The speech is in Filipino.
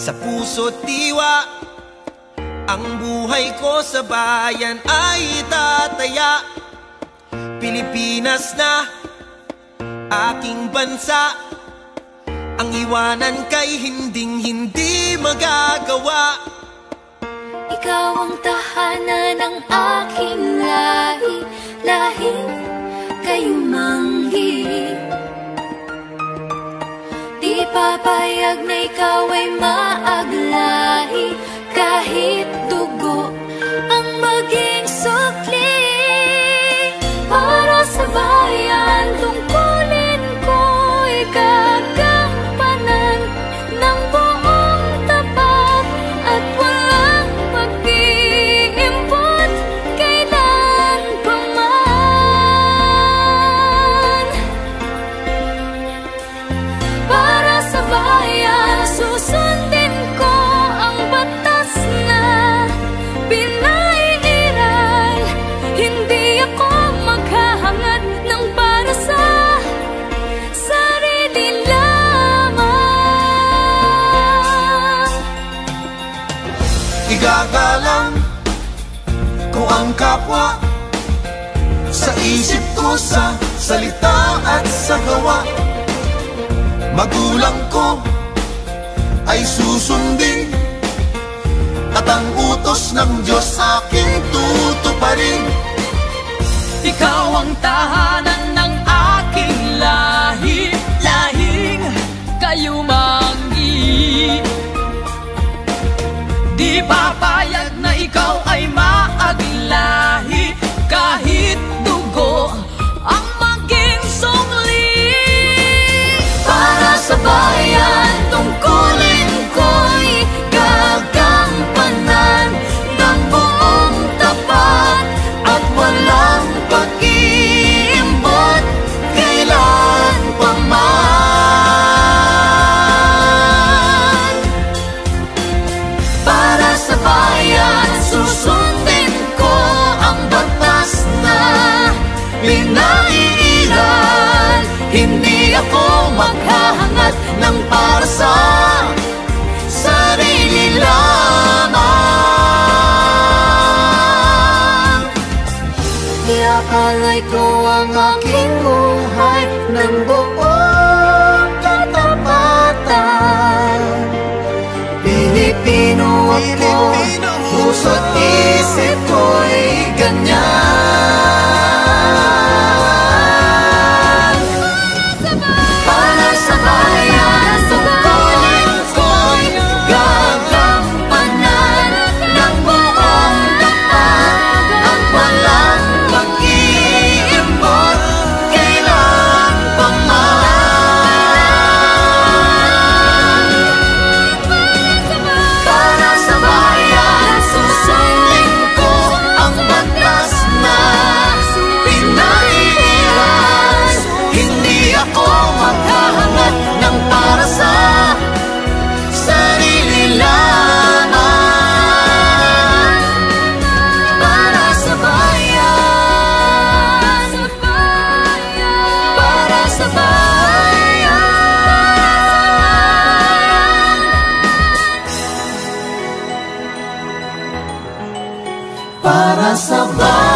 Sa puso't diwa Ang buhay ko sa bayan ay tataya. Pilipinas na Aking bansa. Ang iwanan kay hinding hindi magagawa. Ikaw ang tahanan ng aking lahi Lahing Di papayag na ikaw ay maaglahi Igagalang ko ang kapwa Sa isip ko, sa salita at sa gawa. Magulang ko ay susundin At ang utos ng Diyos aking tutuparin. Ikaw ang tahanan Pinaiiral Hindi ako maghahangad ng para sa sarili lamang. Iaalay ko ang aking buhay ng buong katapatan. Pilipino ako Puso't isip ko'y ganyan Para sa bayan